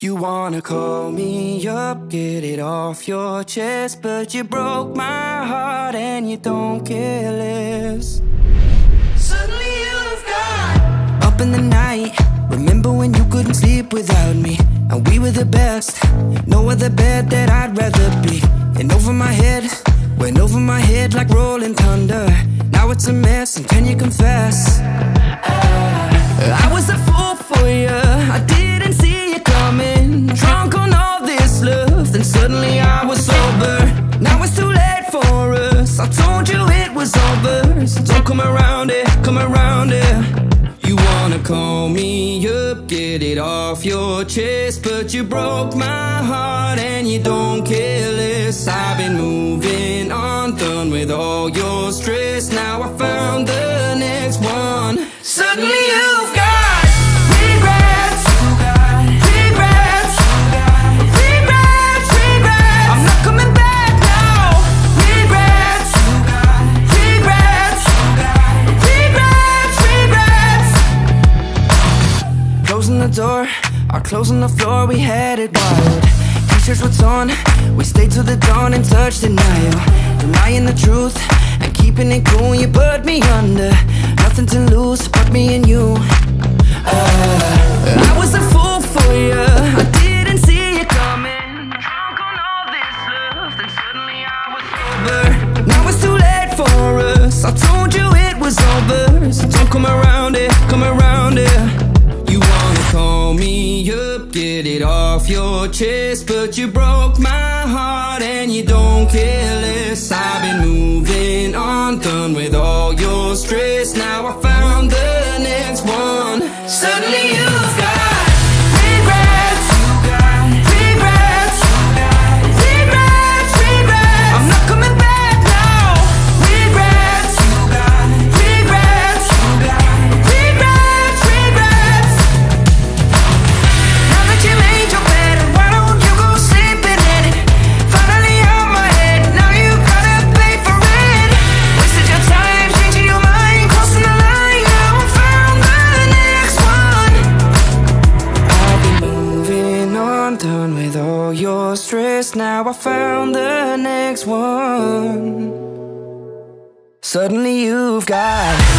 You wanna call me up, get it off your chest, but you broke my heart and you don't care less. Suddenly you've got up in the night. Remember when you couldn't sleep without me, and we were the best. No other bed that I'd rather be. And over my head, went over my head like rolling thunder. Now it's a mess, and can you confess? Suddenly I was sober. Now it's too late for us. I told you it was over. So don't come around it, come around it. You wanna call me up, get it off your chest, but you broke my heart and you don't care less. I've been moving on, done with all your stress. Now I found the next one. Suddenly the door, or closing the floor, we had it wild. T-shirts were torn, we stayed till the dawn and touched denial. Denying the truth and keeping it cool, you put me under. Nothing to lose but me and you. Uh, up, get it off your chest, but you broke my heart and you don't care your stress. Now I found the next one. Suddenly you've got